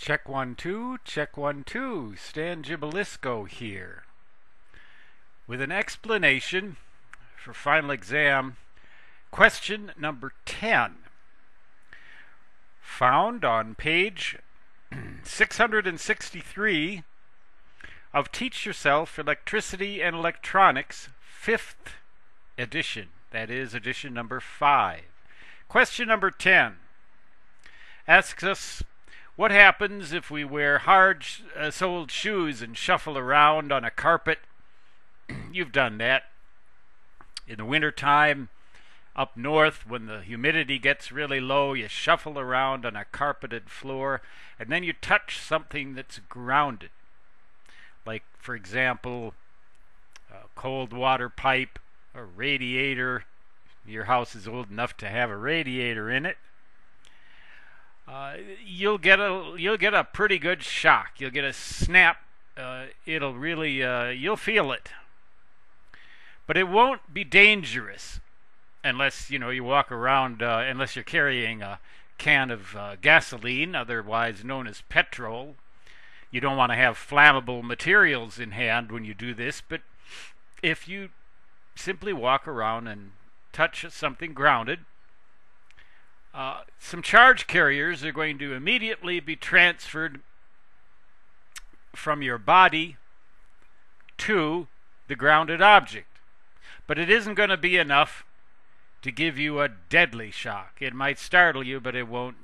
Check one, two, check one, two. Stan Gibilisco here. With an explanation for final exam, question number 10. Found on page 663 of Teach Yourself Electricity and Electronics, 5th edition. That is edition number 5. Question number 10 asks us what happens if we wear hard uh, soled shoes and shuffle around on a carpet? You've done that. In the wintertime, up north, when the humidity gets really low, you shuffle around on a carpeted floor and then you touch something that's grounded. Like, for example, a cold water pipe, a radiator. Your house is old enough to have a radiator in it uh, you'll get a you'll get a pretty good shock. You'll get a snap. Uh, it'll really uh, you'll feel it, but it won't be dangerous unless you know you walk around uh, unless you're carrying a can of uh, gasoline, otherwise known as petrol. You don't want to have flammable materials in hand when you do this, but if you simply walk around and touch something grounded, uh, some charge carriers are going to immediately be transferred from your body to the grounded object. But it isn't going to be enough to give you a deadly shock. It might startle you, but it won't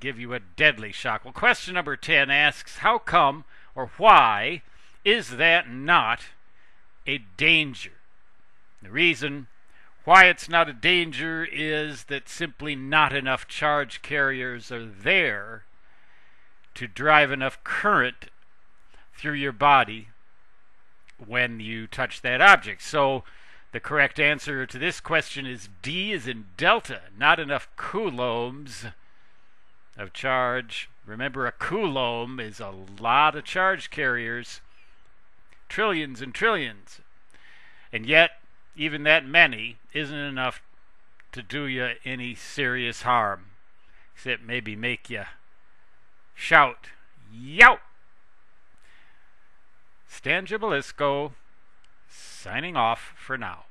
give you a deadly shock. Well, question number 10 asks How come or why is that not a danger? The reason why it's not a danger is that simply not enough charge carriers are there to drive enough current through your body when you touch that object. So the correct answer to this question is D is in delta, not enough coulombs of charge. Remember, a coulomb is a lot of charge carriers, trillions and trillions. And yet, even that many isn't enough to do you any serious harm, except maybe make you shout, yout! Stan Gibilisco signing off for now.